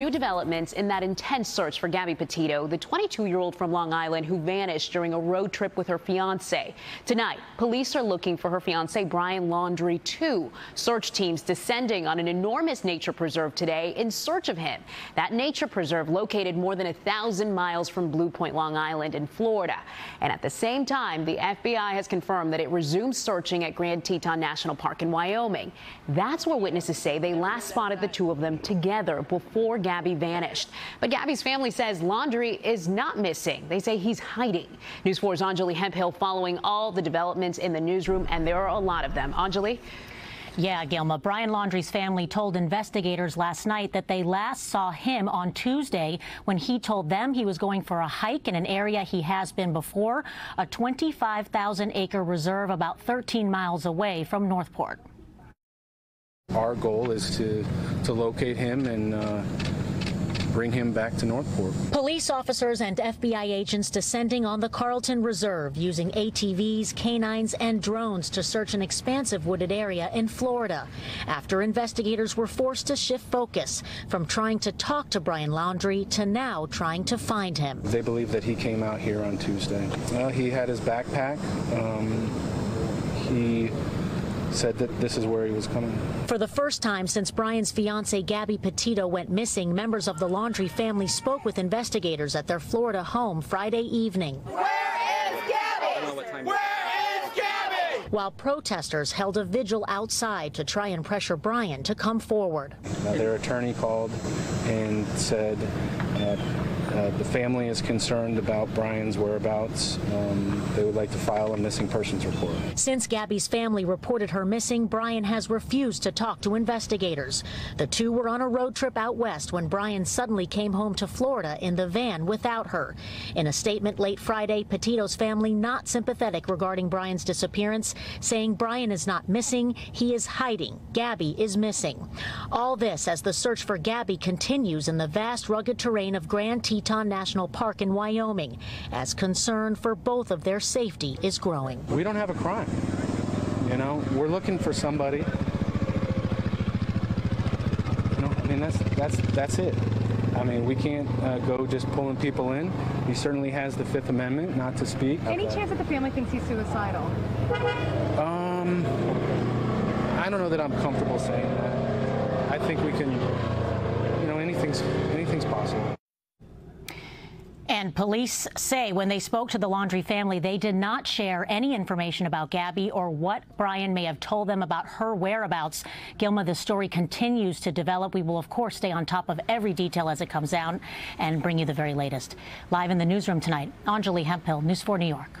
New developments in that intense search for Gabby Petito, the 22-year-old from Long Island who vanished during a road trip with her fiance. Tonight, police are looking for her fiance Brian Laundrie too. Search teams descending on an enormous nature preserve today in search of him. That nature preserve located more than a thousand miles from Blue Point, Long Island in Florida. And at the same time, the FBI has confirmed that it resumed searching at Grand Teton National Park in Wyoming. That's where witnesses say they last spotted the two of them together before Gabby vanished. But Gabby's family says Laundrie is not missing. They say he's hiding. News 4's Anjali Hemphill following all the developments in the newsroom, and there are a lot of them. Anjali? Yeah, Gilma. Brian Laundrie's family told investigators last night that they last saw him on Tuesday when he told them he was going for a hike in an area he has been before, a 25,000 acre reserve about 13 miles away from North Port. Our goal is to, to locate him and uh, bring him back to North Port. Police officers and FBI agents descending on the Carlton Reserve using ATVs, canines, and drones to search an expansive wooded area in Florida after investigators were forced to shift focus from trying to talk to Brian Laundrie to now trying to find him. They believe that he came out here on Tuesday. Well, he had his backpack. Um, he said that this is where he was coming. For the first time since Brian's fiancee Gabby Petito went missing, members of the Laundrie family spoke with investigators at their Florida home Friday evening. Where is Gabby? Where is Gabby? While protesters held a vigil outside to try and pressure Brian to come forward. Uh, their attorney called and said uh, uh, the family is concerned about Brian's whereabouts. Um, they would like to file a missing persons report. Since Gabby's family reported her missing, Brian has refused to talk to investigators. The two were on a road trip out west when Brian suddenly came home to Florida in the van without her. In a statement late Friday, Petito's family not sympathetic regarding Brian's disappearance, saying Brian is not missing, he is hiding. Gabby is missing. All this as the search for Gabby continues in the vast rugged terrain of Grand Teton Teton National Park in Wyoming as concern for both of their safety is growing. We don't have a crime. You know, we're looking for somebody. You know, I mean, that's, that's, that's it. I mean, we can't uh, go just pulling people in. He certainly has the Fifth Amendment not to speak. Any okay. chance that the family thinks he's suicidal? Um, I don't know that I'm comfortable saying that. I think we can, you know, anything's anything's possible. And police say when they spoke to the Laundrie family, they did not share any information about Gabby or what Brian may have told them about her whereabouts. Gilma, the story continues to develop. We will, of course, stay on top of every detail as it comes out and bring you the very latest. Live in the newsroom tonight, Anjali Hemphill, News 4 New York.